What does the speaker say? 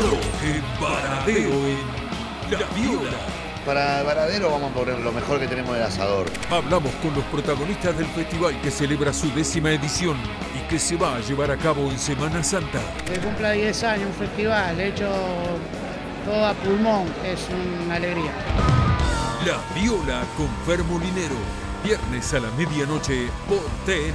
Rock en Varadero en La Viola. Para Varadero vamos a poner lo mejor que tenemos del asador. Hablamos con los protagonistas del festival que celebra su décima edición y que se va a llevar a cabo en Semana Santa. Que cumpla 10 años un festival hecho todo a pulmón, es una alegría. La Viola con Fermo Linero Viernes a la medianoche por TN.